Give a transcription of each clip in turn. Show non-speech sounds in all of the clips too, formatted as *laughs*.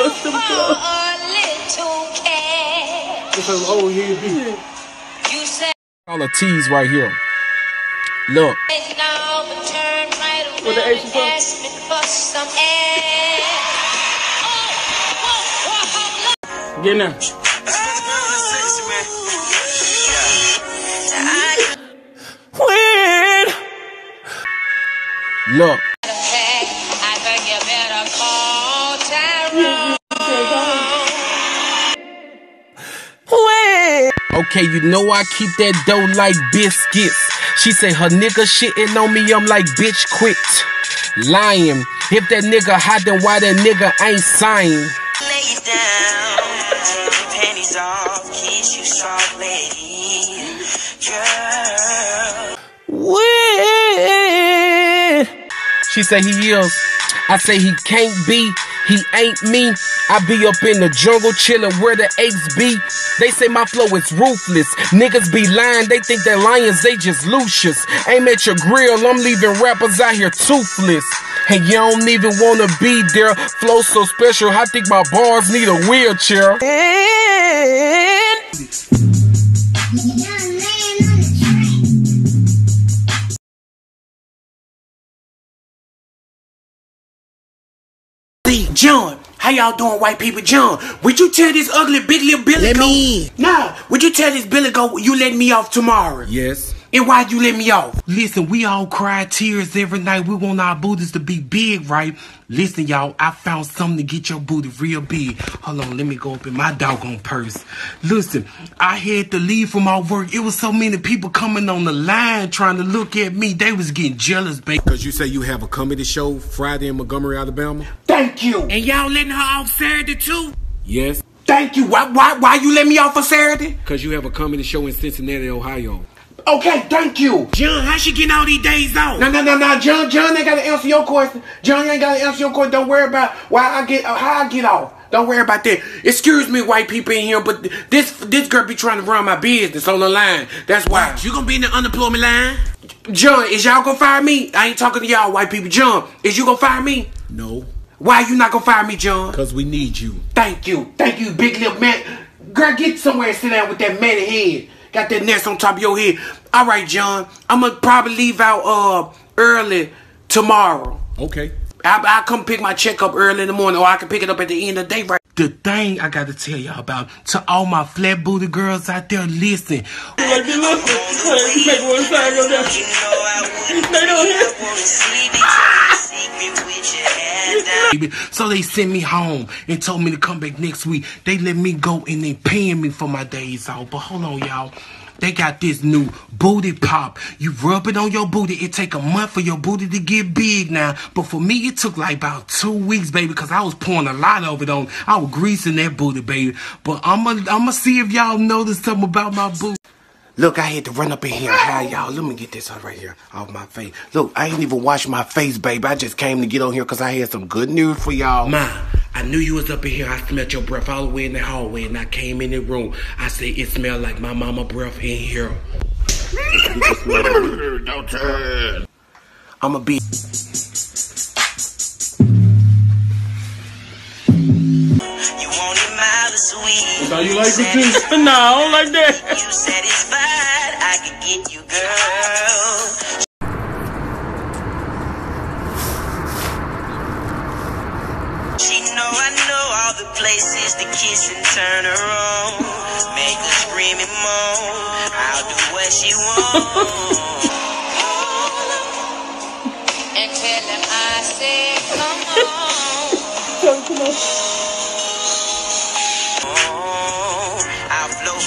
What's them clothes? Because oh here be. You said All the T's right here. Look. now, but turn right around What the Asian and song? ask me for some Okay, you know I keep that dough like biscuits. She say her nigga shitting on me, I'm like, bitch, quit. Lying. If that nigga hot, then why that nigga ain't signed? lay you down, take your panties off, kiss you softly, girl. She say he is. I say he can't be. He ain't me. I be up in the jungle chillin' where the apes be. They say my flow is ruthless. Niggas be lying. They think that lions, they just Lucius. Aim at your grill. I'm leaving rappers out here toothless. And you don't even wanna be there. Flow so special. I think my bars need a wheelchair. John, how y'all doing, white people? John, would you tell this ugly big little Billy Let go? me. Nah, would you tell this Billy go? You let me off tomorrow? Yes. And why'd you let me off? Listen, we all cry tears every night. We want our booties to be big, right? Listen, y'all, I found something to get your booty real big. Hold on, let me go up in my doggone purse. Listen, I had to leave from my work. It was so many people coming on the line trying to look at me. They was getting jealous, baby. Because you say you have a comedy show Friday in Montgomery, Alabama? Thank you. And y'all letting her off Saturday too? Yes. Thank you. Why, why, why you let me off for Saturday? Because you have a comedy show in Cincinnati, Ohio. Okay, thank you. John, how she getting all these days off? No, no, no, no, John, John ain't gotta answer your question. John ain't gotta answer your question. Don't worry about why I get uh, how I get off. Don't worry about that. Excuse me, white people in here, but this this girl be trying to run my business on the line. That's why. You gonna be in the unemployment line? John, is y'all gonna fire me? I ain't talking to y'all, white people. John, is you gonna fire me? No. Why you not gonna fire me, John? Because we need you. Thank you. Thank you, big little man. Girl, get somewhere and sit down with that man head. Got that nest on top of your head. All right, John. I'm gonna probably leave out uh early tomorrow. Okay. I, I'll come pick my check up early in the morning, or I can pick it up at the end of the day, right? The thing I gotta tell y'all about to all my flat booty girls out there, listen. Like listen. Make one time go down. You know I wouldn't They don't hear. So they sent me home and told me to come back next week. They let me go and they paying me for my days off. But hold on, y'all. They got this new booty pop. You rub it on your booty. It take a month for your booty to get big now. But for me, it took like about two weeks, baby, because I was pouring a lot of it on. I was greasing that booty, baby. But I'm going to I'ma see if y'all notice something about my booty. Look, I had to run up in here. Hi, y'all. Let me get this right here off my face. Look, I ain't even washed my face, baby. I just came to get on here because I had some good news for y'all. Ma, I knew you was up in here. I smelled your breath all the way in the hallway, and I came in the room. I said it smelled like my mama breath in here. *laughs* I'm a be. You want it mild. Now you like the juice? Nah, I don't like that. You satisfied, I can get you, girl. She know I know all the places to kiss and turn her on. Make her scream and moan. I'll do what she *laughs* wants. And tell him I said, come on. I'll float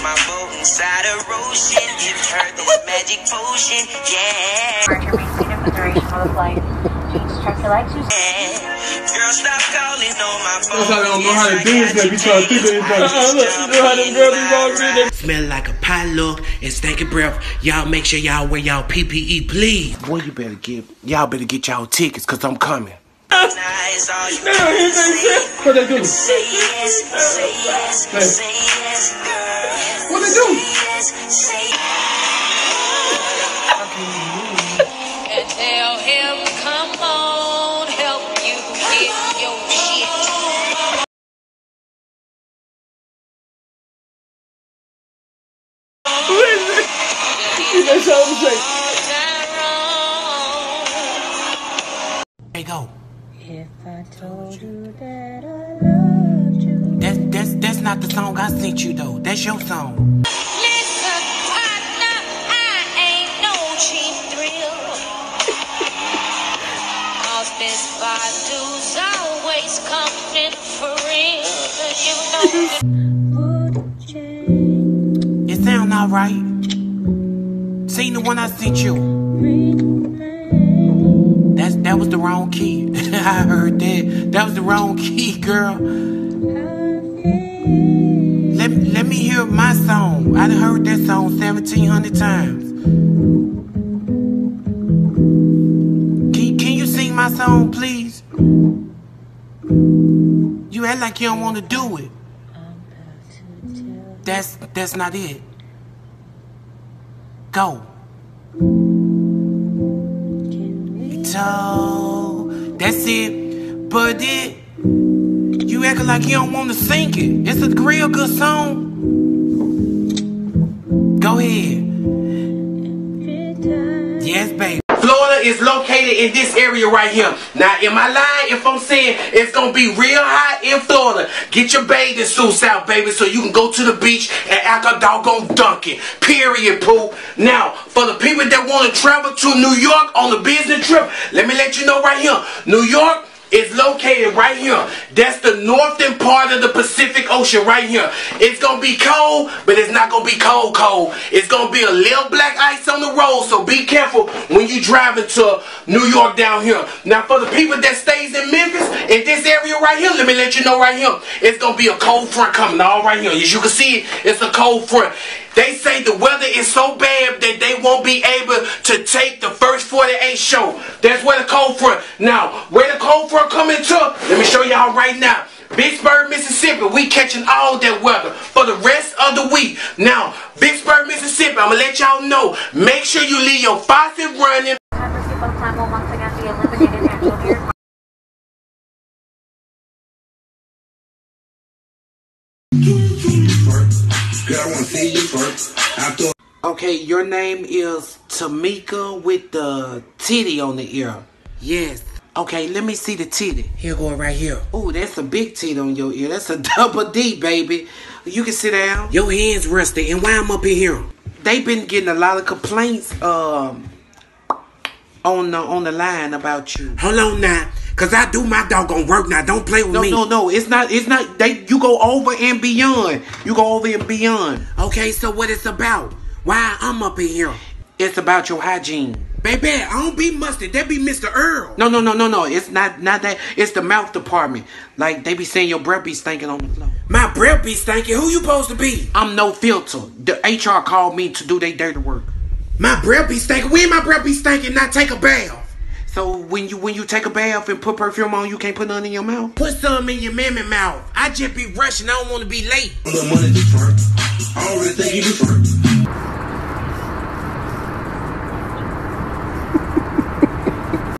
my boat inside a ocean. Give her this magic potion. Yeah. Departure maintain a duration of the flight. Please stretch your legs. Use Girl, stop calling on my phone. That's how they don't know how to do this. They be trying to think anything. Look, you know how them girls be walking in. Smell like a pie look and stinky breath. Y'all make sure y'all wear y'all PPE, please. Boy, you better get y'all better get y'all tickets, cause I'm coming. Nice, all you They don't hear that shit. What they do? say yes, say yes, say yes, girl. What it do? and tell him, come on, help you get your shit. There you go. If I told you that I love that's that's not the song I sent you though. That's your song. Listen, partner, I ain't no cheap thrill. Cause Badu's always coming for real. You know It sound alright. Seen the one I sent you. That's that was the wrong key. *laughs* I heard that. That was the wrong key, girl. Let let me hear my song. I done heard that song seventeen hundred times. Can can you sing my song, please? You act like you don't want to do it. That's that's not it. Go. That's it. But it acting like you don't want to sing it. It's a real good song. Go ahead. Yes, baby. Florida is located in this area right here. Now, am I lying if I'm saying it's gonna be real hot in Florida? Get your bathing suits out, baby, so you can go to the beach and act a doggone donkey. Period, poop. Now, for the people that want to travel to New York on a business trip, let me let you know right here. New York is located right here. That's the northern part of the Pacific Ocean right here. It's gonna be cold, but it's not gonna be cold cold. It's gonna be a little black ice on the road, so be careful when you driving to New York down here. Now for the people that stays in Memphis, in this area right here, let me let you know right here, it's gonna be a cold front coming all right here. As you can see, it's a cold front. They say the weather is so bad that they won't be able to take the first 48 show. That's where the cold front. Now, where the cold front coming to, let me show y'all right now. Vicksburg, Mississippi, we catching all that weather for the rest of the week. Now, Vicksburg, Mississippi, I'm gonna let y'all know. Make sure you leave your faucet running. Okay, your name is Tamika with the titty on the ear. Yes. Okay, let me see the titty. Here go right here. Oh, that's a big titty on your ear. That's a double D, baby. You can sit down. Your hands rusty, and why I'm up in here? They've been getting a lot of complaints um on the on the line about you. Hold on now. Cause I do my doggone work now. Don't play with No, me. no, no. no. It's not. It's not. They. You go over and beyond. You go over and beyond. Okay, so what it's about? Why I'm up in here? It's about your hygiene. Baby, I don't be mustard. That be Mr. Earl. No, no, no, no, no. It's not. Not that. It's the mouth department. Like they be saying your breath be stinking on the floor. My breath be stinking. Who you supposed to be? I'm no filter. The HR called me to do their dirty work. My breath be stinking. When my breath be stinking, not take a bath. So when you when you take a bath and put perfume on, you can't put none in your mouth. Put some in your mammy mouth. I just be rushing. I don't want to be late. All the money different. I already think you different.